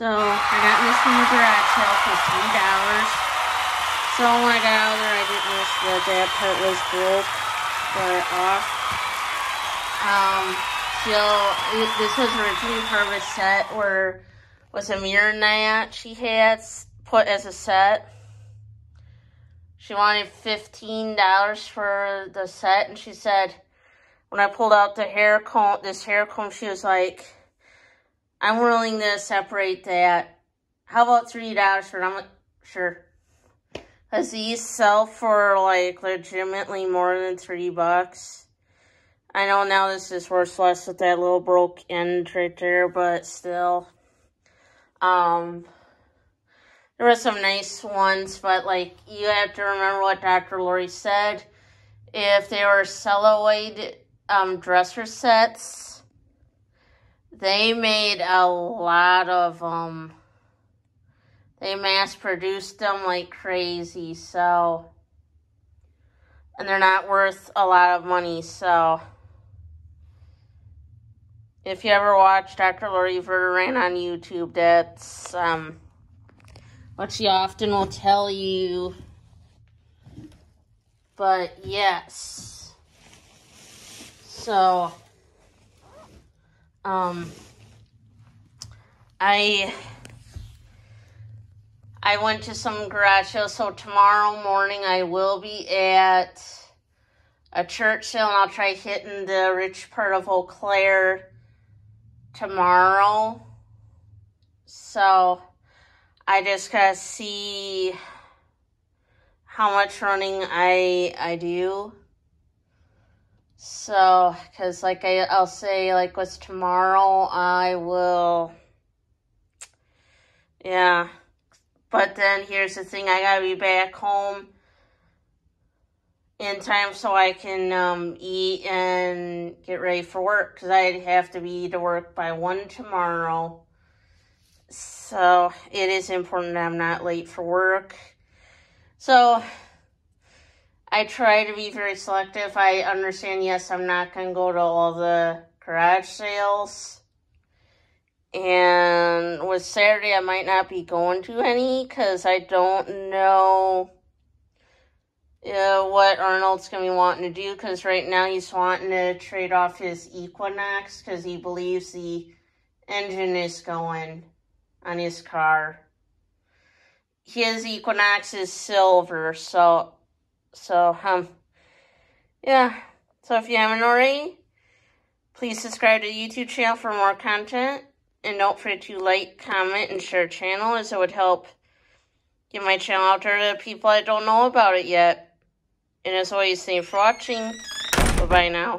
So I got this from the garage sale for three dollars. So when I got out there, I didn't notice that that part was broke but off. Um, so this was originally her set, or was a mirror that she had put as a set. She wanted fifteen dollars for the set, and she said when I pulled out the hair comb, this hair comb, she was like, "I'm willing to separate that. How about three dollars for it?" I'm like, "Sure." Cause these sell for like legitimately more than three bucks. I know now this is worth less with that little broke end right there, but still. Um, there were some nice ones, but like you have to remember what Dr. Lori said. If they were celluloid um, dresser sets, they made a lot of um they mass produced them like crazy, so and they're not worth a lot of money, so if you ever watch Dr. Lori Verderame on YouTube, that's um, what she often will tell you. But yes. So, um, I I went to some garage sales, so tomorrow morning I will be at a church sale and I'll try hitting the rich part of Eau Claire tomorrow. So I just gotta see how much running I I do. So, cause like I I'll say like what's tomorrow I will. Yeah, but then here's the thing: I gotta be back home in time so I can um, eat and get ready for work because I have to be to work by 1 tomorrow. So it is important I'm not late for work. So I try to be very selective. I understand, yes, I'm not going to go to all the garage sales. And with Saturday, I might not be going to any because I don't know uh, what Arnold's going to be wanting to do because right now he's wanting to trade off his Equinox because he believes the engine is going on his car. His Equinox is silver, so, so, um, yeah. So if you haven't already, please subscribe to the YouTube channel for more content. And don't forget to like, comment, and share channel as it would help get my channel out there to people that don't know about it yet. And as always, thanks for watching. Bye-bye now.